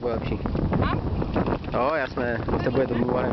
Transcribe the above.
bude lepší. Jo, jasné, to bude domluvané.